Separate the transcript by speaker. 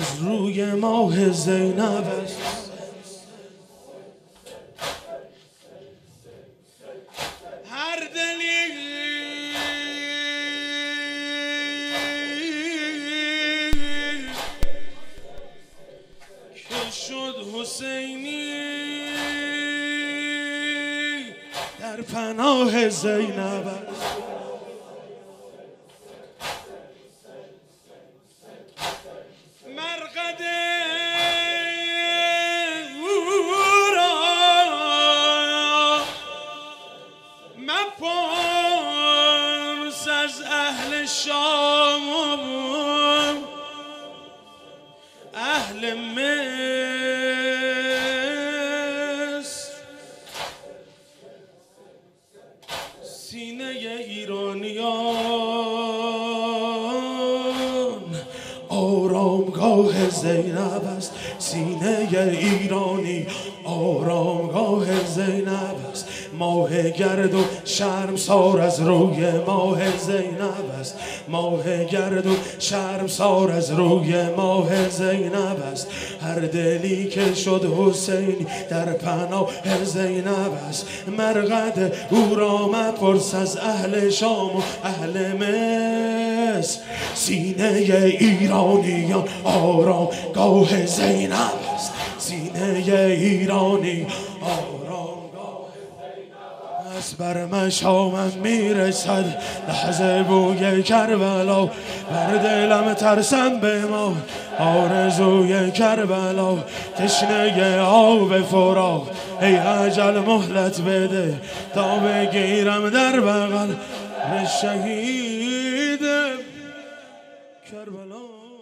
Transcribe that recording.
Speaker 1: از روی ماه زینب است. هر دلی که شد حسینی در پناه زینب است. از اهل شام اهل مصر. سینه ایرانیان آرامگاه زینب است. سینه ایرانی آرامگاه زینب است. ماه گرد و شرم سار از روی ماه زینب است. ماه گرد و شرم سار از روی ماه زینب است. هر دلی که شد حسینی در پناه زینب است. مرقد او را مپرس از اهل شام و اهل مصر. سینه ایرانیان آرام. گاه زینب است سینه ایرانی. آرام از بر مشامم می‌رسد لحظه بوی کربلا. بر دلم ترسم به ما. آرزوی کربلا. تشنه آب فرات ای عجل مهلت بده. تا بگیرم در بغل. شهید کربلا.